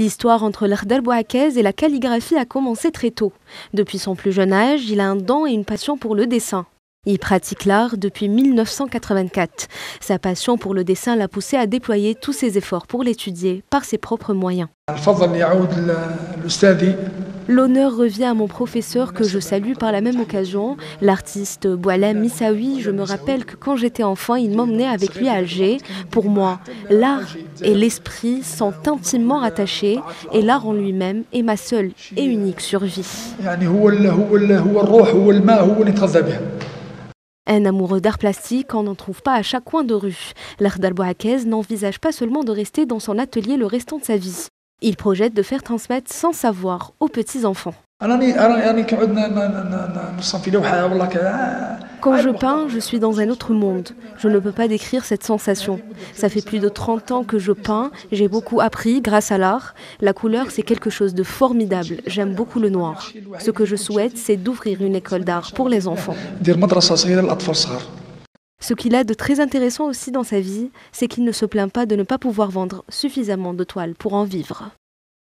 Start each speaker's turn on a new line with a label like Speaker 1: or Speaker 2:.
Speaker 1: L'histoire entre l'Ardal Bouakez et la calligraphie a commencé très tôt. Depuis son plus jeune âge, il a un don et une passion pour le dessin. Il pratique l'art depuis 1984. Sa passion pour le dessin l'a poussé à déployer tous ses efforts pour l'étudier par ses propres moyens. L'honneur revient à mon professeur que je salue par la même occasion, l'artiste Boualem Missaoui. Je me rappelle que quand j'étais enfant, il m'emmenait avec lui à Alger. Pour moi, l'art et l'esprit sont intimement rattachés et l'art en lui-même est ma seule et unique survie. Un amoureux d'art plastique, on n'en trouve pas à chaque coin de rue. L'art d'Alboaquez n'envisage pas seulement de rester dans son atelier le restant de sa vie. Il projette de faire transmettre sans savoir aux petits-enfants. Quand je peins, je suis dans un autre monde. Je ne peux pas décrire cette sensation. Ça fait plus de 30 ans que je peins. J'ai beaucoup appris grâce à l'art. La couleur, c'est quelque chose de formidable. J'aime beaucoup le noir. Ce que je souhaite, c'est d'ouvrir une école d'art pour les enfants. Ce qu'il a de très intéressant aussi dans sa vie, c'est qu'il ne se plaint pas de ne pas pouvoir vendre suffisamment de toiles pour en vivre.